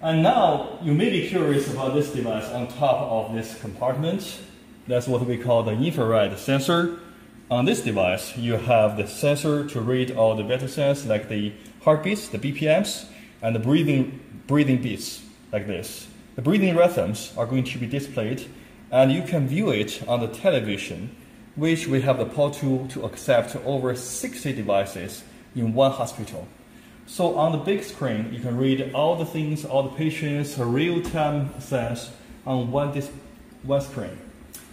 And now you may be curious about this device on top of this compartment. That's what we call the infrared sensor. On this device, you have the sensor to read all the vital signs like the heartbeats, the BPMs, and the breathing, breathing beats like this. The breathing rhythms are going to be displayed and you can view it on the television, which we have the power tool to accept over 60 devices in one hospital. So on the big screen, you can read all the things, all the patients' real-time sense on one, one screen.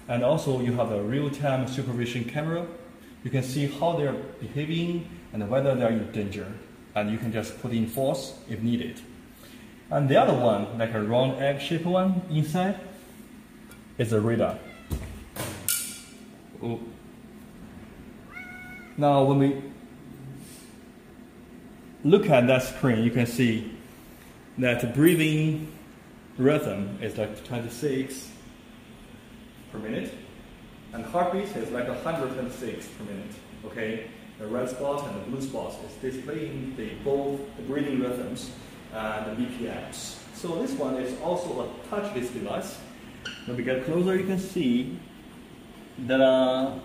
And also you have a real-time supervision camera. You can see how they're behaving and whether they're in danger. And you can just put in force if needed. And the other one, like a round egg-shaped one inside, is a radar. Ooh. Now when we look at that screen, you can see that the breathing rhythm is like 26 per minute, and heartbeat is like 126 per minute. Okay, the red spot and the blue spot is displaying the both the breathing rhythms and the BPMs. So this one is also a touchless device. When we get closer, you can see that uh,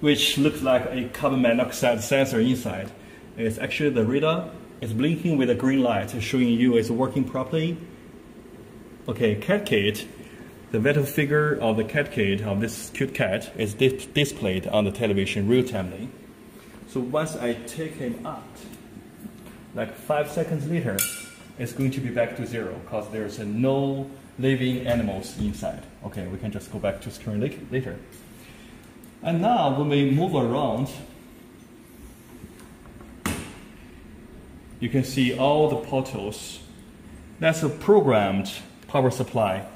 which looks like a carbon monoxide sensor inside. It's actually the radar. It's blinking with a green light, showing you it's working properly. Okay, cat kit. The vital figure of the cat kit of this cute cat is dis displayed on the television real-timely. So once I take him out, like five seconds later, it's going to be back to zero because there's no living animals inside. Okay, we can just go back to screen later. And now when we move around, you can see all the portals. That's a programmed power supply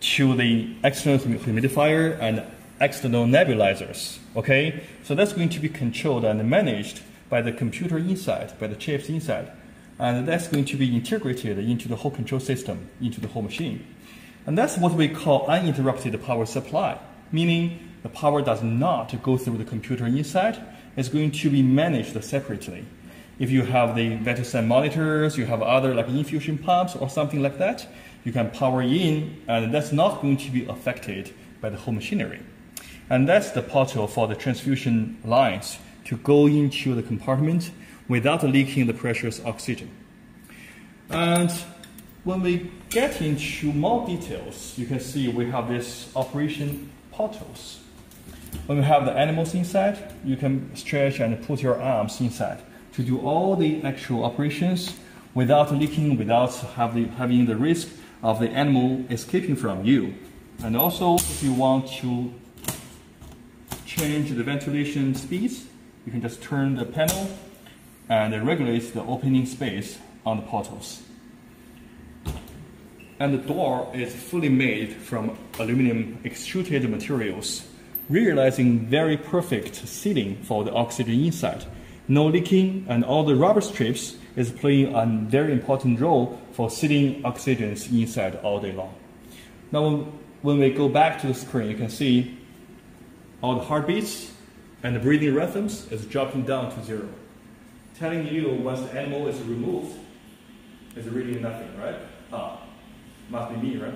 to the external humidifier and external nebulizers. Okay, so that's going to be controlled and managed by the computer inside, by the chips inside. And that's going to be integrated into the whole control system, into the whole machine. And that's what we call uninterrupted power supply, meaning the power does not go through the computer inside. It's going to be managed separately. If you have the sign monitors, you have other like infusion pumps or something like that, you can power in and that's not going to be affected by the whole machinery. And that's the portal for the transfusion lines to go into the compartment without leaking the precious oxygen. And when we get into more details, you can see we have this operation portals. When you have the animals inside, you can stretch and put your arms inside to do all the actual operations without leaking, without having the risk of the animal escaping from you. And also, if you want to change the ventilation speeds, you can just turn the panel and it regulates the opening space on the portals. And the door is fully made from aluminum extruded materials realizing very perfect sealing for the oxygen inside. No leaking and all the rubber strips is playing a very important role for sealing oxygens inside all day long. Now when we go back to the screen, you can see all the heartbeats and the breathing rhythms is dropping down to zero. Telling you once the animal is removed, it's really nothing, right? Ah, must be me, right?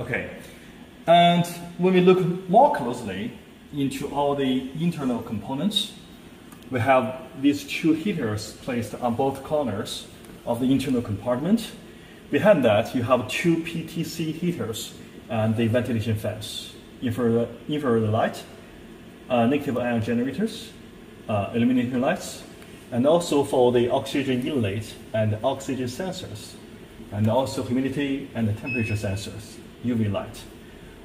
Okay, and when we look more closely into all the internal components, we have these two heaters placed on both corners of the internal compartment. Behind that, you have two PTC heaters and the ventilation fans, infrared, infrared light, uh, negative ion generators, uh, illumination lights, and also for the oxygen inlet and oxygen sensors, and also humidity and temperature sensors. UV light.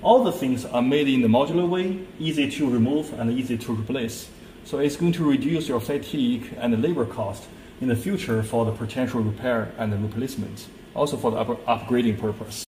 All the things are made in the modular way, easy to remove and easy to replace. So it's going to reduce your fatigue and labor cost in the future for the potential repair and replacement, also for the up upgrading purpose.